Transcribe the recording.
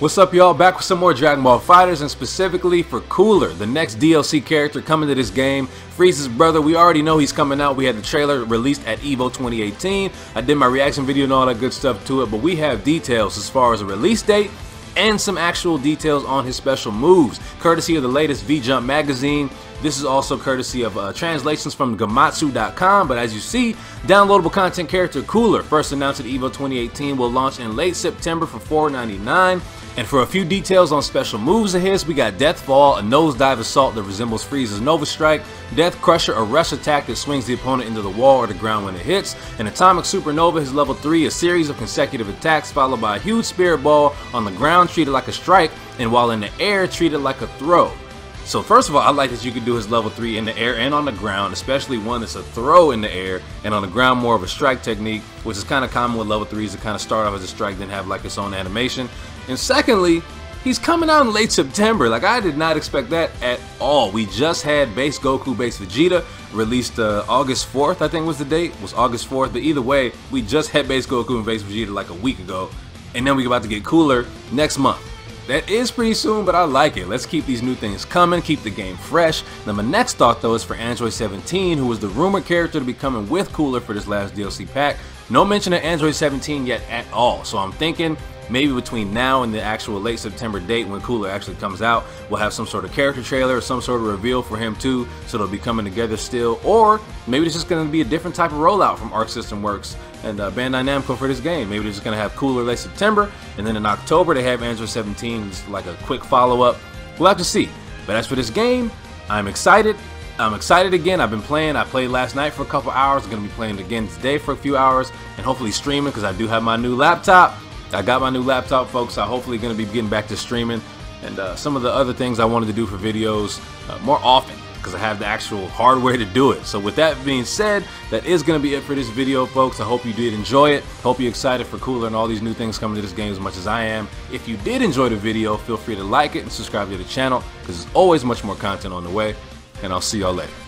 What's up, y'all? Back with some more Dragon Ball FighterZ and specifically for Cooler, the next DLC character coming to this game. Frieza's brother, we already know he's coming out. We had the trailer released at EVO 2018. I did my reaction video and all that good stuff to it, but we have details as far as a release date and some actual details on his special moves, courtesy of the latest V-Jump magazine. This is also courtesy of uh, translations from Gematsu.com, but as you see, downloadable content character Cooler, first announced at EVO 2018, will launch in late September for $4.99. And for a few details on special moves of his, we got Death Fall, a nosedive assault that resembles Frieza's Nova Strike, Death Crusher, a rush attack that swings the opponent into the wall or the ground when it hits, and Atomic Supernova, his level 3, a series of consecutive attacks followed by a huge spirit ball on the ground treated like a strike, and while in the air treated like a throw. So first of all, I like that you can do his level 3 in the air and on the ground, especially one that's a throw in the air and on the ground more of a strike technique, which is kind of common with level 3s to kind of start off as a strike then have like its own animation. And secondly, he's coming out in late September. Like I did not expect that at all. We just had base Goku, base Vegeta released uh, August 4th, I think was the date, was August 4th. But either way, we just had base Goku and base Vegeta like a week ago. And then we're about to get Cooler next month. That is pretty soon, but I like it. Let's keep these new things coming, keep the game fresh. Now my next thought though is for Android 17, who was the rumored character to be coming with Cooler for this last DLC pack. No mention of Android 17 yet at all, so I'm thinking maybe between now and the actual late September date when Cooler actually comes out, we'll have some sort of character trailer or some sort of reveal for him too, so they'll be coming together still. Or maybe it's just going to be a different type of rollout from Arc System Works and uh, Bandai Namco for this game. Maybe they're just going to have Cooler late September, and then in October they have Android 17, just like a quick follow-up. We'll have to see. But as for this game, I'm excited. I'm excited again. I've been playing. I played last night for a couple hours. I'm going to be playing again today for a few hours and hopefully streaming because I do have my new laptop. I got my new laptop, folks. I'm hopefully going to be getting back to streaming and uh, some of the other things I wanted to do for videos uh, more often because I have the actual hardware to do it. So with that being said, that is going to be it for this video, folks. I hope you did enjoy it. Hope you're excited for Cooler and all these new things coming to this game as much as I am. If you did enjoy the video, feel free to like it and subscribe to the channel because there's always much more content on the way. And I'll see y'all later.